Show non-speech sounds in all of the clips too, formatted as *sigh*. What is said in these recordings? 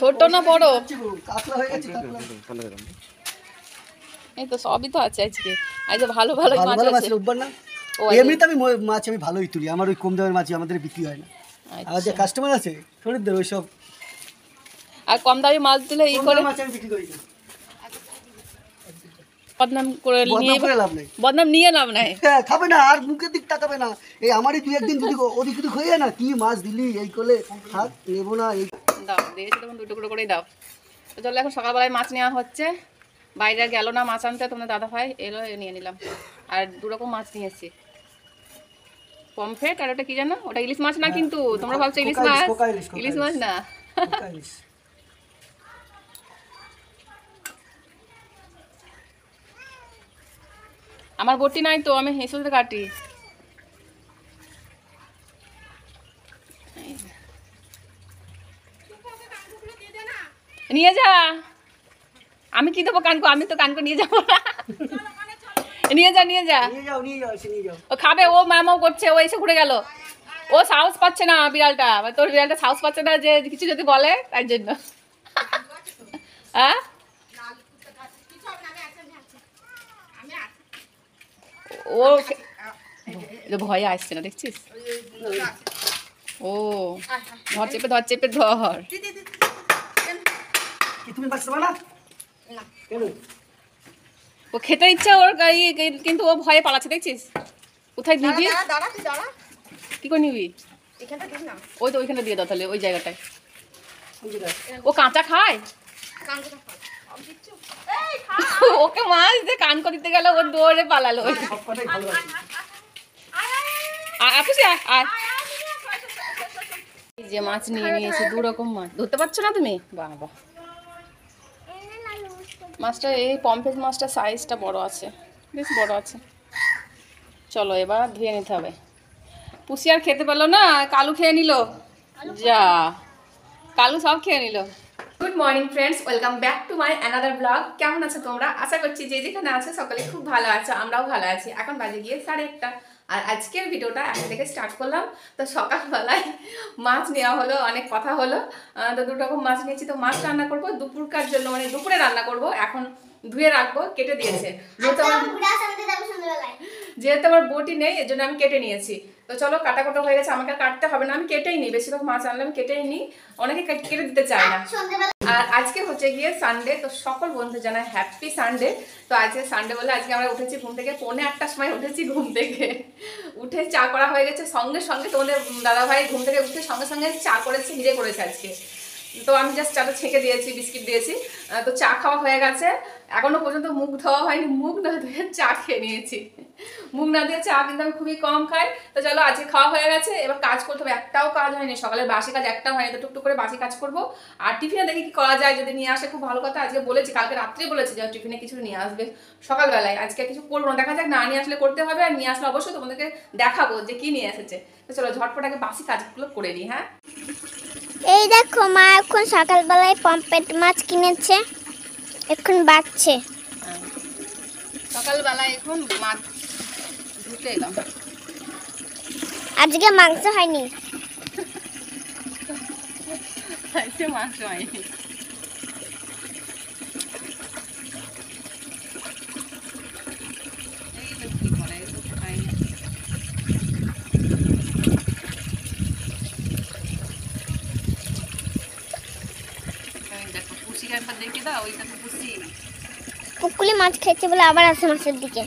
ছোট না বড়? হয়ে এই তো সবই তো আছে আজকে। আজকে ভালো ভালো মাছ আছে। না এমনিতে আমি মাছ আমি ভালোই তুলি আমার ওই কম দামের মাছই আমাদের বিক্রি হয় না। আর যে আচ্ছা। কাস্টমার আছে খরিদ্দার ওই সব আর কম দামি মাছ দিলে এই করে? মাছ আমি বিক্রি করি বদনাম করে নিয়ে লাভ নেই। বদনাম নিয়ে নাম নাই? হ্যাঁ খাবে না আর মুখের দিক তাকাবে না। এই আমারই দুই একদিন যদি ওদিক ওদিক হয়ে যায় না কি মাছ দিলি এই করলে থাক নেব না এই দাও দিয়েছি তখন দুটো টুকরো করেই দাও। তো চলো এখন সকালবেলায় মাছ নেওয়া হচ্ছে। বাইরে গেল না মাছ আনতে তোমাদের দাদা ভাই এলো নিয়ে নিলাম। আর দু রকম মাছ নিয়েছি পমফ্রেট আর ওটা কি জানো? ওটা ইলিশ মাছ না কিন্তু? তোমরা ভাবছ ইলিশ মাছ? ইলিশ। মাছ না? আমার বটি নাই তো আমি হেসুলতে কাটি। নিয়ে যা। আমি কি দেবো কানকো? আমি তো কানকো নিয়ে যাব নিয়ে যা নিয়ে যা। যাও নিয়ে যাও এসে নিয়ে ও খাবে ও ম্যামাও করছে ও এসে ঘুরে গেল। ও সাহস পাচ্ছে না বিড়ালটা। তোর বিড়ালটা সাহস পাচ্ছে না যে কিছু যদি বলে তার জন্য। হ্যাঁ? ও ভয়ে আসছে না দেখছিস? ও ধর চেপে ধর চেপে ধর। কি তুমি বাঁচতে পারো না। কেন? ও খেতে ইচ্ছা ওর কিন্তু ও ভয়ে পালাচ্ছে দেখছিস? কোথায় নিবি দাঁড়া তুই দাঁড়া। কি করে নিবি? এখানটা দিস না। ওই তো ওইখানে দিয়ে দাও তাহলে ওই জায়গাটায়। ও কাঁচা খায়? ওকে মাছ দিয়ে কান করে দিতে গেলে ও দৌড়ে পালালো। আপুসি আয় যে মাছ নিয়ে নিয়েছি দু রকম মাছ। ধরতে পারছ না তুমি? বাবা মাছটা, এই পম্পেজ মাছটা সাইজটা বড় আছে। বেশ বড় আছে। চলো এবার ধুয়ে নিতে হবে। পুষি আর খেতে পারল না, কালু খেয়ে নিল। যা, কালু সব খেয়ে নিল। Good morning friends welcome back to my another blog কেমন আছো তোমরা? আশা করছি যে যেখানে আছো সকলে খুব ভালো আছো, আমরাও ভালো আছি। এখন বাজে গিয়ে সাড়ে একটা। আর আজকের ভিডিওটা এখন থেকে স্টার্ট করলাম। তো সকালবেলায় মাছ নেওয়া হলো অনেক কথা হলো। তো দু রকম মাছ নিয়েছি তো মাছ রান্না করব। দুপুরকার জন্য মানে দুপুরে রান্না করব। এখন ধুয়ে রাখব কেটে দিয়েছে। যেহেতু আমার যেহেতু আমার বটি নেই এর জন্য আমি কেটে নিয়েছি। তো চলো কাটা কাটা হয়ে গেছে, আমাকে কাটতে হবে না। আমি কেটেই নিই, বেশিরভাগ মাছ আনলাম কেটেই নিই। অনেকে কেটে দিতে চায় না। আর আজকে হচ্ছে গিয়ে সানডে তো সকল বন্ধু জানায় হ্যাপি সানডে তো আজকে সানডে বলে আজকে আমরা উঠেছি ঘুম থেকে পৌনে একটার সময় উঠেছি ঘুম থেকে। উঠে চা করা হয়ে গেছে। সঙ্গে সঙ্গে তোমাদের দাদাভাই ঘুম থেকে উঠে সঙ্গে সঙ্গে চা করেছে হিরে করেছে আজকে। তো আমি জাস্ট চাটা ছেঁকে দিয়েছি, বিস্কিট দিয়েছি। তো চা খাওয়া হয়ে গেছে। এখনও পর্যন্ত মুখ ধোয়া হয়নি, মুখ না ধুয়ে চা খেয়ে নিয়েছি। মুখ না দিয়ে চা কিন্তু আমি খুবই কম খাই। তো চলো, আজকে খাওয়া হয়ে গেছে, এবার কাজ করতে হবে, একটাও কাজ হয়নি। সকালের বাসি কাজ একটাও হয়নি, তো টুকটুক করে বাসি কাজ করব। আর টিফিনে দেখি কি করা যায়, যদি নিয়ে আসে, খুব ভালো কথা। আজকে বলেছি, কালকে রাত্রে বলেছি যে টিফিনে কিছু নিয়ে আসবে সকালবেলায়। আজকে কিছু করব না। দেখা যাক, না নিয়ে আসলে করতে হবে, আর নিয়ে আসলে অবশ্যই তোমাদেরকে দেখাবো যে কি নিয়ে এসেছে। তো চলো, ঝটপট আগে বাসি কাজগুলো করে নিই হ্যাঁ? এই দেখো মা এখন সকালবেলায় পম্পেট মাছ কিনেছে। এখন বাঁচছে সকালবেলায় এখন মাছ ধুতে এলাম। আজকে মাংস হয়নি। আজকে মাংস হয়নি এই তো কি করে, এই তো হয়নি। এই দেখো, পুষিকে কুকুলি মাছ খেতে বলে আবার আসে মাছের দিকে।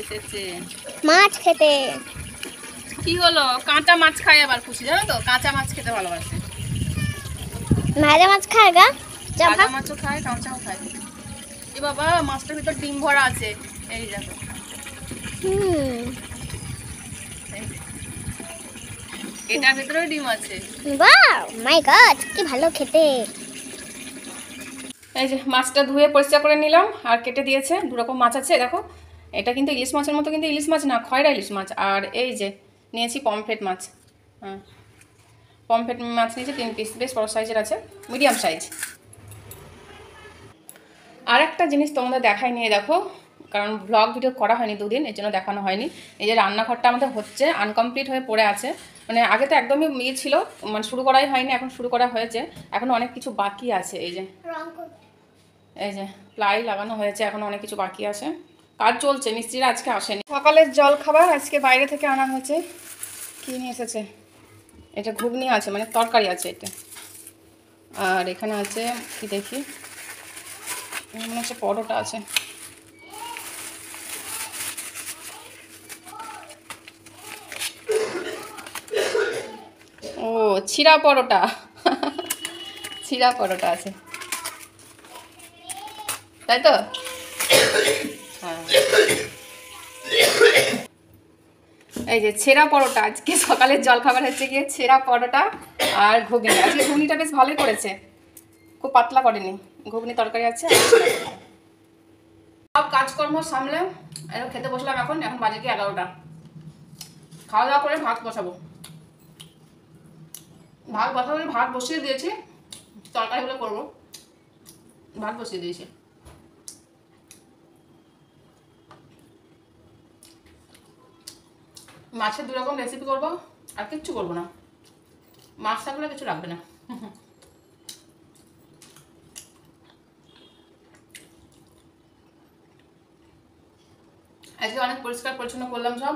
এসেছে। মাছ খেতে। কি হলো? কাঁচা মাছ খায় আবার খুশি জানো তো? কাঁচা মাছ খেতে ভালোবাসে। ভাজা মাছ খায় গা? মাছও খায় কাঁচাও খায়। এ বাবা মাছটার ভিতর ডিম ভরা আছে। এই দেখো। হুম। এটার ভিতরেও ডিম আছে। বাহ! মাই গড কি ভালো খেতে। এই যে মাছটা ধুয়ে পরিষ্কার করে নিলাম আর কেটে দিয়েছে দু রকম মাছ আছে, দেখো। এটা কিন্তু ইলিশ মাছের মতো কিন্তু ইলিশ মাছ না, খয়রা ইলিশ মাছ। আর এই যে নিয়েছি পমফ্রেট মাছ। হ্যাঁ। পমফ্রেট মাছ নিয়েছি তিন পিস বেশ বড় সাইজের আছে মিডিয়াম সাইজ আর একটা জিনিস তোমাদের দেখাই নিয়ে দেখো, কারণ ব্লগ ভিডিও করা হয়নি দুদিন, এর জন্য দেখানো হয়নি। এই যে রান্নাঘরটা আমাদের হচ্ছে আনকমপ্লিট হয়ে পড়ে আছে। মানে আগে তো একদমই ইয়ে ছিল মানে শুরু করাই হয়নি, এখন শুরু করা হয়েছে। এখন অনেক কিছু বাকি আছে, এই যে। এই যে, প্লাই লাগানো হয়েছে, এখন অনেক কিছু বাকি আছে। কাজ চলছে, মিস্ত্রিরা আজকে আসেনি। সকালের জল খাবার আজকে বাইরে থেকে আনা হয়েছে। কি নিয়ে এসেছে? এটা ঘুগনি আছে মানে তরকারি আছে এটা। আর এখানে আছে, কি দেখি? মনে হচ্ছে পরোটা আছে। ও, ছিঁড়া পরোটা। ছিঁড়া পরোটা আছে। তাই তো? হ্যাঁ। এই যে ছেঁড়া পরোটা, আজকে সকালের জলখাবার হচ্ছে গিয়ে ছেঁড়া পরোটা আর ঘুগনি। আজকে ঘুগনিটা বেশ ভালোই করেছে, খুব পাতলা করেনি। ঘুগনি তরকারি আছে। সব কাজকর্ম সামলে খেতে বসলাম এখন এখন বাজে কি এগারোটা। খাওয়া দাওয়া করে ভাত বসাবো। ভাত বসাবো, ভাত বসিয়ে দিয়েছি, তরকারিগুলো করব। ভাত বসিয়ে দিয়েছি। মাছের দু রকম রেসিপি করব, আর কিচ্ছু করব না। মাছ থাকলে কিছু লাগবে না। আজকে অনেক পরিষ্কার পরিচ্ছন্ন করলাম সব।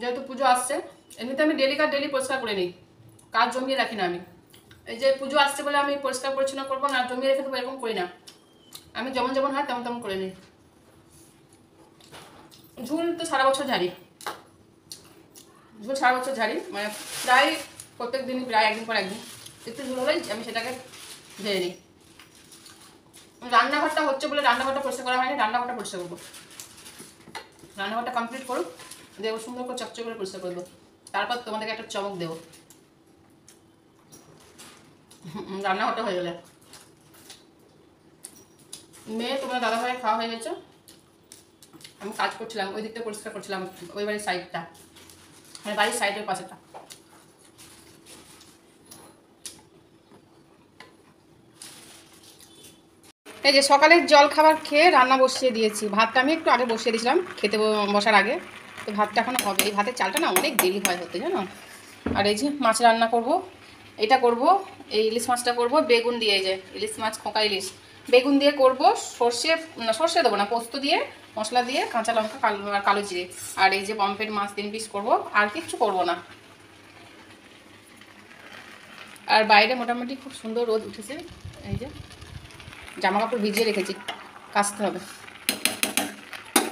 যেহেতু পুজো আসছে, এমনিতে আমি ডেলি কার ডেলি পরিষ্কার করে নিই। কাজ জমিয়ে রাখি না আমি। এই যে পুজো আসছে বলে আমি পরিষ্কার পরিচ্ছন্ন করব না জমিয়ে রেখে দেবো এরকম করি না। আমি যেমন যেমন হয় তেমন তেমন করে নিই। ঝুল তো সারা বছর ঝাড়ি। ঝুল সারা বছর ঝাড়ি মানে প্রায় প্রত্যেক দিনই, প্রায় একদিন পর একদিন। একটু ঝুল হলেই আমি সেটাকে ঝেড়ে নিই। রান্নাঘরটা হচ্ছে বলে রান্নাঘরটা পরিষ্কার করা হয়নি, রান্নাঘরটা পরিষ্কার করব। রান্নাঘরটা কমপ্লিট করুক, দেবো, সুন্দর করে চকচক করে পরিষ্কার করব তারপর তোমাদেরকে একটা চমক দেবো। রান্নাঘরটা হয়ে গেলে। মেয়ে, তোমার দাদা ভাই খাওয়া হয়ে গেছে। আমি কাজ করছিলাম, ওই দিকটা পরিষ্কার করছিলাম, ওই বাড়ির সাইডটা মানে বাড়ির সাইডের পাশেটা। এই যে সকালের জল খাবার খেয়ে রান্না বসিয়ে দিয়েছি। ভাতটা আমি একটু আগে বসিয়ে দিয়েছিলাম, খেতে বসার আগে। তো ভাতটা এখনও হবে। এই ভাতের চালটা না অনেক দেরি হয় হতে, জানো? আর এই যে মাছ রান্না করব, এটা করব, এই ইলিশ মাছটা করব, বেগুন দিয়ে যে ইলিশ মাছ, খোকা ইলিশ। বেগুন দিয়ে করব, সর্ষে সর্ষে দেবো না, পোস্ত দিয়ে মশলা দিয়ে কাঁচা লঙ্কা, কালো আর কালো জিরে। আর এই যে পম্পেট মাছ তিন পিস করব, আর কিচ্ছু করব না। আর বাইরে মোটামুটি খুব সুন্দর রোদ উঠেছে। এই যে জামা কাপড় ভিজিয়ে রেখেছি, কাচতে হবে।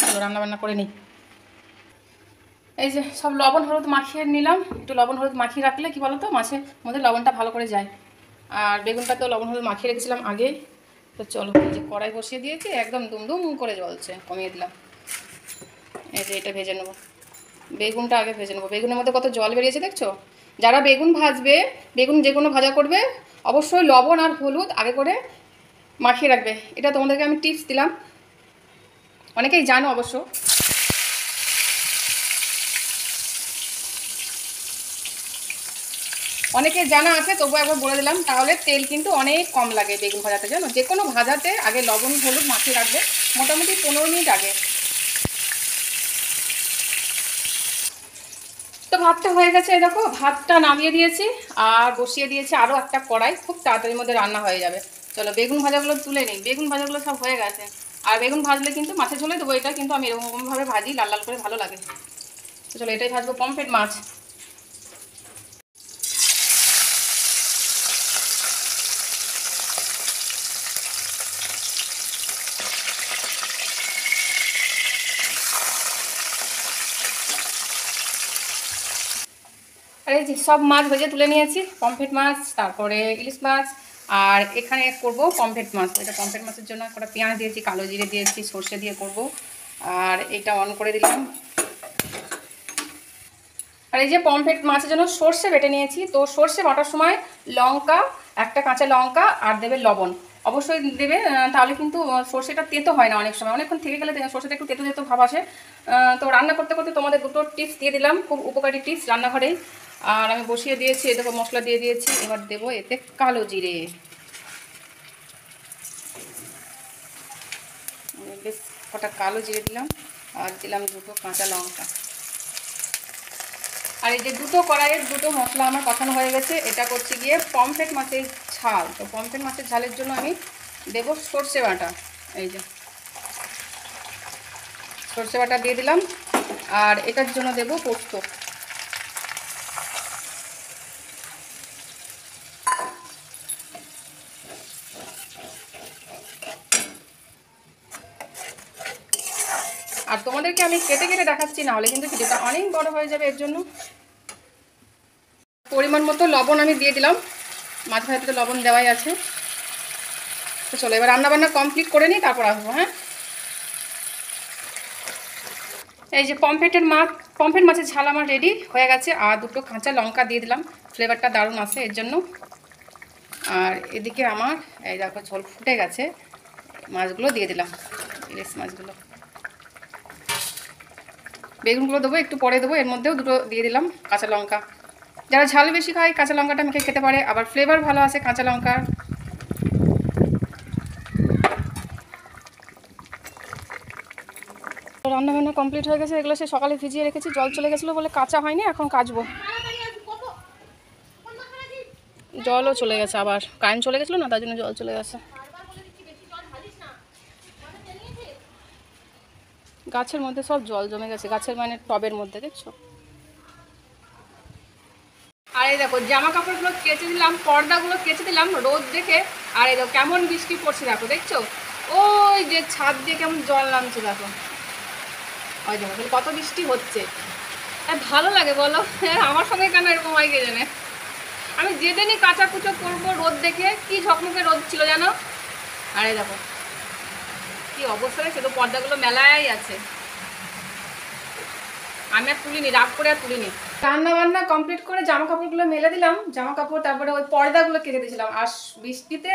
চলো রান্না বান্না করে নিই। এই যে সব লবণ, হলুদ মাখিয়ে নিলাম। একটু লবণ, হলুদ মাখিয়ে রাখলে কি বলো তো মাছের মধ্যে লবণটা ভালো করে যায়। আর বেগুনটা তো লবণ, হলুদ মাখিয়ে রেখেছিলাম আগেই তো চলো যে কড়াই বসিয়ে দিয়েছি, একদম দুমদুম করে জ্বলছে, কমিয়ে দিলাম। এই যে এটা ভেজে নেব। বেগুনটা আগে ভেজে নেব। বেগুনের মধ্যে কত জল বেরিয়েছে দেখছ? যারা বেগুন ভাজবে, বেগুন যে কোনো ভাজা করবে, অবশ্যই লবণ আর হলুদ আগে করে মাখিয়ে রাখবে। এটা তোমাদেরকে আমি টিপস দিলাম। অনেকেই জানো অবশ্য অনেকে জানা আছে, তবু একবার বলে দিলাম, তাহলে তেল কিন্তু অনেক কম লাগে বেগুন ভাজাতে, জানো? যে কোনো ভাজাতে আগে লবণ, হলুদ মাখিয়ে রাখবে, মোটামুটি পনেরো মিনিট আগে। তো ভাতটা হয়ে গেছে দেখো, ভাতটা নামিয়ে দিয়েছি, আর বসিয়ে দিয়েছি আরও একটা কড়াই, খুব তাড়াতাড়ির মধ্যে রান্না হয়ে যাবে। চলো, বেগুন ভাজাগুলো তুলে নিই। বেগুন ভাজাগুলো সব হয়ে গেছে। আর বেগুন ভাজলে কিন্তু মাছের ঝোলে দেবো, এটা কিন্তু আমি এরকমভাবে ভাজি, লাল লাল করে ভালো লাগে। চলো, এটাই ভাজবো, পমফ্রেট মাছ। এই যে সব মাছ ভেজে তুলে নিয়েছি, পমফ্রেট মাছ, তারপরে ইলিশ মাছ, আর এখানে করব পমফ্রেট মাছ। এটা পমফ্রেট মাছের জন্য একটা পেঁয়াজ দিয়েছি, কালো জিরে দিয়েছি, সর্ষে দিয়ে করব, আর এটা অন করে দিলাম। আর এই যে পমফ্রেট মাছের জন্য সর্ষে বেটে নিয়েছি, তো সর্ষে বাটার সময় লঙ্কা, একটা কাঁচা লঙ্কা, আর দেবে লবণ। অবশ্যই দেবে তাহলে কিন্তু সর্ষেটা তেতো হয় না অনেক সময়। অনেকক্ষণ থেকে গেলে সর্ষেটা একটু তেতো তেতো ভাব আসে। তো রান্না করতে করতে তোমাদের দুটো টিপস দিয়ে দিলাম, খুব উপকারী টিপস রান্নাঘরেই আর আমি বসিয়ে দিয়েছি দেখো মশলা দিয়ে দিয়েছি, এবার দেবো এতে কালো জিরে। বেশ কটা কালো জিরে দিলাম, আর দিলাম দুটো কাঁচা লঙ্কা। আর এই যে দুটো কড়াইয়ের দুটো মশলা আমার কষানো হয়ে গেছে, এটা করছি গিয়ে পমফ্রেট মাছের ঝাল। তো পমফ্রেট মাছের ঝালের জন্য আমি দেবো সর্ষে বাটা, এই যে। সর্ষে বাটা দিয়ে দিলাম, আর এটার জন্য দেবো পোস্ত। আর তোমাদেরকে আমি কেটে কেটে দেখাচ্ছি না হলে কিন্তু ভিডিওটা অনেক বড় হয়ে যাবে, এর জন্য। পরিমাণ মতো লবণ আমি দিয়ে দিলাম। মাছ ভাজাতে লবণ দেওয়াই আছে। তো চলো, এবার রান্নাবান্না কমপ্লিট করে নিই, তারপর আসব হ্যাঁ? এই যে পমফ্রেটের মাছ, পমফ্রেট মাছের ঝাল আমার রেডি হয়ে গেছে, আর দুটো কাঁচা লঙ্কা দিয়ে দিলাম। ফ্লেভারটা দারুণ আছে, এর জন্য। আর এদিকে আমার, এই দেখো ঝোল ফুটে গেছে, মাছগুলো দিয়ে দিলাম, ইলিশ মাছগুলো। বেগুনগুলো দেবো, একটু পরে দেবো, এর মধ্যেও দুটো দিয়ে দিলাম কাঁচা লঙ্কা। যারা ঝাল বেশি খায়, কাঁচা লঙ্কাটা মেখে খেতে পারে, আবার ফ্লেভার ভালো আছে কাঁচা লঙ্কার রান্না বান্না কমপ্লিট হয়ে গেছে, এগুলো সে সকালে ভিজিয়ে রেখেছি, জল চলে গেছিল বলে কাঁচা হয়নি, এখন কাচবো। জলও চলে গেছে আবার কারেন্ট চলে গেছিল না, তার জন্য জল চলে গেছে। গাছের মধ্যে সব জল জমে গেছে গাছের মানে টবের মধ্যে দেখছ? আর এই দেখো জামা কাপড়গুলো কেচে দিলাম পর্দাগুলো কেচে দিলাম রোদ দেখে আর এই দেখো কেমন বৃষ্টি পড়ছে দেখো দেখছ? ওই যে ছাদ দিয়ে কেমন জল নামছে দেখো। ওই দেখো কত বৃষ্টি হচ্ছে। ভালো লাগে বলো হ্যাঁ, আমার সঙ্গে কেন এরকম হয় কে জানে আমি যেদিনই কাঁচা কুচো করব রোদ দেখে কি ঝকমকে রোদ ছিল জানো? আরে দেখো কি অবস্থা দেখছে তো পর্দাগুলো মেলায় আছে। আমি আর তুলিনি, রাগ করে আর তুলিনি। রান্না বান্না কমপ্লিট করে জামা কাপড়গুলো মেলে দিলাম। জামা কাপড় তারপরে ওই পর্দাগুলো কেটে দিয়েছিলাম। আর বৃষ্টিতে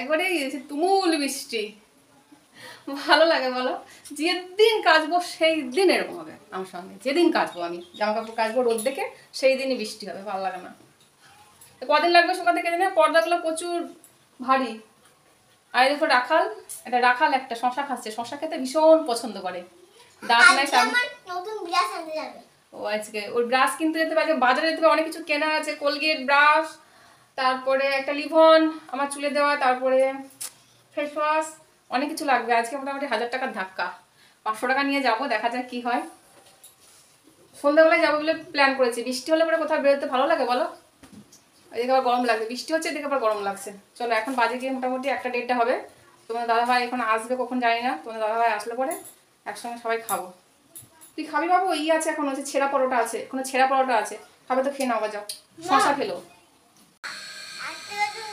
একবারে তুমুল বৃষ্টি। ভালো লাগে বলো? যেদিন কাচবো সেই দিন এরকম হবে আমার সঙ্গে। যেদিন কাচবো আমি জামা কাপড় কাচবো রোদ দেখে, সেই দিনই বৃষ্টি হবে, ভালো লাগে না। কদিন লাগবে সকাল থেকে জানি পর্দাগুলো প্রচুর ভারী। আর দেখো রাখাল এটা রাখাল একটা শশা খাচ্ছে। শশা খেতে ভীষণ পছন্দ করে। দাঁত নাই আজকে সামনে আমার নতুন ব্রাশ আনতে যাবে। ও আজকে। ওর ব্রাশ কিনতে যেতে পারে বাজারে যেতে হবে অনেক কিছু কেনা আছে। কোলগেট ব্রাশ তারপরে একটা লিভন আমার চুলে দেওয়া তারপরে ফেস ওয়াশ অনেক কিছু লাগবে। আজকে মোটামুটি হাজার টাকার ধাক্কা। পাঁচশো টাকা নিয়ে যাব দেখা যাক কি হয়। সন্ধ্যাবেলায় যাব বলে প্ল্যান করেছি। বৃষ্টি হলে পরে কোথাও বেরোতে ভালো লাগে বলো? এদিকে আবার গরম লাগছে। বৃষ্টি হচ্ছে এদিকে আবার গরম লাগছে। চলো এখন বাজে গিয়ে মোটামুটি একটা ডেটটা হবে। তোমার দাদাভাই এখন আসবে কখন জানি না তোমার দাদাভাই আসলে পরে একসঙ্গে সবাই খাব। তুই খাবি বাবু? ই আছে এখন হচ্ছে ছেঁড়া পরোটা আছে কোনো ছেঁড়া পরোটা আছে। খাবে তো খেয়ে নাও যাও। শশা শোনা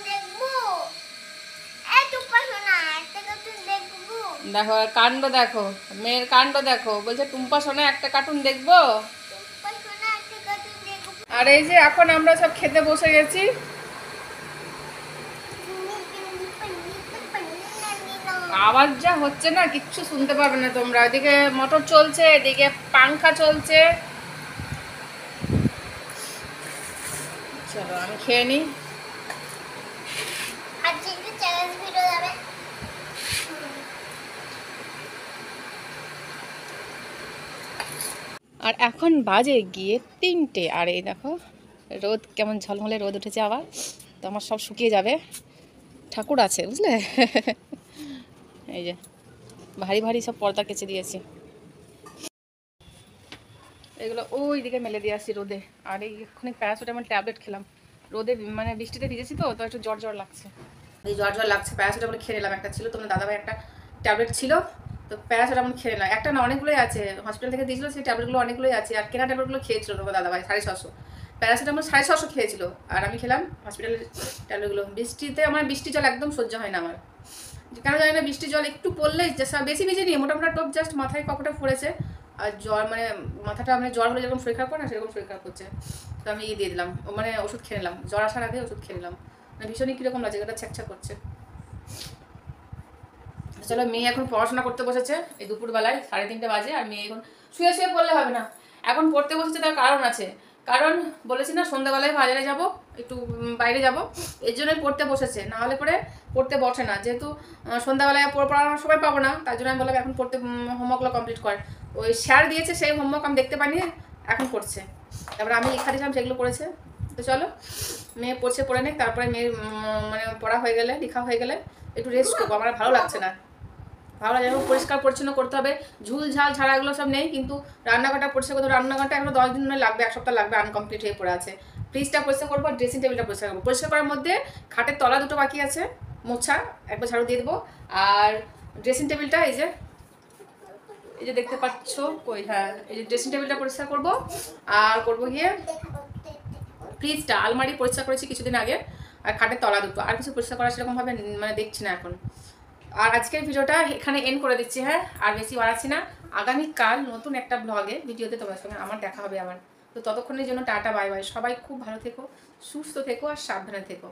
দেখব। দেখো কাণ্ড দেখো মেয়ের কাণ্ড দেখো। বলছে টুম্পা সোনা একটা কার্টুন দেখব? আর এই যে এখন আমরা সব খেতে বসে গেছি। আওয়াজ যা হচ্ছে না, কিচ্ছু শুনতে পারবে না তোমরা। এদিকে মোটর চলছে, এদিকে পাংখা চলছে। চলো, আমি খেয়ে নিই আজকে একটু চ্যালেঞ্জ ভিডিও যাবে আর এখন বাজে গিয়ে তিনটে। আর এই দেখো, রোদ, কেমন ঝলমলে রোদ উঠেছে আবার। তো আমার সব শুকিয়ে যাবে। ঠাকুর আছে, বুঝলে? *laughs* এই যে, ভারী ভারী সব পর্দা কেচে দিয়েছি। এগুলো ওই দিকে মেলে দিয়ে আসছি রোদে। আর এই এক্ষুনি প্যারাসিটামল ট্যাবলেট খেলাম। রোদে মানে বৃষ্টিতে ভিজেছি তো তো একটু জ্বর জ্বর লাগছে। এই জ্বর জ্বর লাগছে, প্যারাসিটামল খেয়ে নিলাম। একটা ছিল তোমার দাদাভাই একটা ট্যাবলেট ছিল। তো প্যারাসিটামল খেয়ে নিলাম। একটা না অনেকগুলোই আছে হসপিটাল থেকে দিয়েছিল সেই ট্যাবলেটগুলো অনেকগুলোই আছে, আর কেনা ট্যাবলেটগুলো খেয়েছিল তোমার দাদাভাই সাড়ে ছশো। প্যারাসিটামল সাড়ে ছশো খেয়েছিল, আর আমি খেলাম হসপিটালের ট্যাবলেটগুলো বৃষ্টিতে আমার বৃষ্টি জল একদম সহ্য হয় না আমার। কেন জানি না বৃষ্টি জল একটু পড়লেই বেশি বেশি নিয়ে মোটামুটি টপ জাস্ট মাথায় কপটা পড়েছে আর জ্বর মানে মাথাটা মানে জ্বর হলে যেরকম শরীর খারাপ করে না, সেরকম শরীর খারাপ করছে। তো আমি ইয়ে দিয়ে দিলাম মানে ওষুধ খেয়ে নিলাম, জ্বর আসার আগে ওষুধ খেয়ে নিলাম। মানে ভীষণই কীরকম লাগছে এটা ছ্যাকছ্যাক করছে। চলো মেয়ে এখন পড়াশোনা করতে বসেছে এই দুপুরবেলায় সাড়ে তিনটে বাজে আর মেয়ে এখন শুয়ে শুয়ে পড়লে হবে না। এখন পড়তে বসেছে তার কারণ আছে। কারণ বলেছি না সন্ধ্যাবেলায় বাজারে যাব একটু বাইরে যাব। এর জন্যই পড়তে বসেছে। না হলে পরে পড়তে বসে না। যেহেতু সন্ধ্যাবেলায় পড়- পড়ানোর সময় পাবো না তার জন্য আমি বললাম এখন পড়তে হোমওয়ার্কগুলো কমপ্লিট কর। ওই স্যার দিয়েছে সেই হোমওয়ার্ক আমি দেখতে পাইনি এখন করছে। তারপরে আমি লেখা দিয়েছিলাম সেগুলো করেছে। তো চলো মেয়ে পড়ছে পড়ে নেই তারপরে উম, মানে পড়া হয়ে গেলে লেখা হয়ে গেলে একটু রেস্ট করব। আমার ভালো লাগছে না। ভালো লাগে, এবং পরিষ্কার পরিচ্ছন্ন করতে হবে। ঝুল ঝাল ছাড়া এগুলো সব নেই, কিন্তু রান্নাঘরটা পরিষ্কার করতে রান্নাঘরটা এখনও দশ দিন লাগবে, এক সপ্তাহ লাগবে আনকমপ্লিট হয়ে পড়ে আছে। ফ্রিজটা পরিষ্কার করব ড্রেসিং টেবিলটা পরিষ্কার করব। পরিষ্কার করার মধ্যে খাটের তলা দুটো বাকি আছে, মোছা, একবার ঝাড়ু দিয়ে দেবো। আর ড্রেসিং টেবিলটা এই যে এই যে দেখতে পাচ্ছ, কই হ্যাঁ এই যে ড্রেসিং টেবিলটা পরিষ্কার করব। আর করব গিয়ে ফ্রিজটা আলমারি পরিষ্কার করেছি কিছুদিন আগে, আর খাটের তলা দুটো। আর কিছু পরিষ্কার করা সেরকমভাবে মানে দেখছি না এখন। আর আজকের ভিডিওটা এখানে এন্ড করে দিচ্ছি হ্যাঁ? আর বেশি বাড়াচ্ছি না। আগামীকাল নতুন একটা ব্লগে ভিডিওতে তোমার সঙ্গে আমার দেখা হবে আমার। তো ততক্ষণের জন্য টাটা বাই বাই সবাই খুব ভালো থেকো, সুস্থ থেকো আর সাবধানে থেকো।